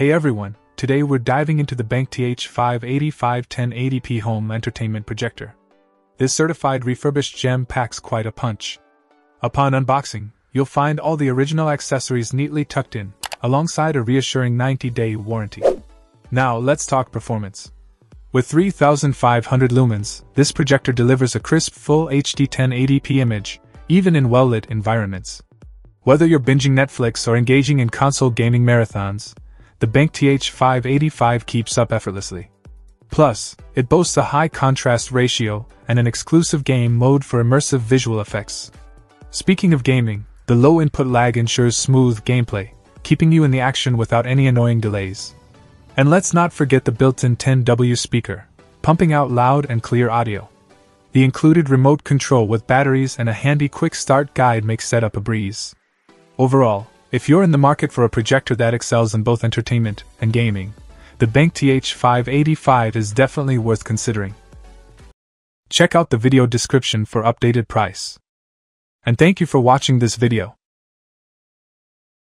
Hey everyone, today we're diving into the Benq TH585 1080p home entertainment projector. This certified refurbished gem packs quite a punch. Upon unboxing, you'll find all the original accessories neatly tucked in, alongside a reassuring 90 day warranty. Now, let's talk performance. With 3500 lumens, this projector delivers a crisp full HD 1080p image, even in well lit environments. Whether you're binging Netflix or engaging in console gaming marathons, the BenQ TH585 keeps up effortlessly. Plus, it boasts a high contrast ratio and an exclusive game mode for immersive visual effects. Speaking of gaming, the low input lag ensures smooth gameplay, keeping you in the action without any annoying delays. And let's not forget the built in 10W speaker, pumping out loud and clear audio. The included remote control with batteries and a handy quick start guide makes setup a breeze. Overall, if you're in the market for a projector that excels in both entertainment and gaming, the Benq TH585 is definitely worth considering. Check out the video description for updated price. And thank you for watching this video.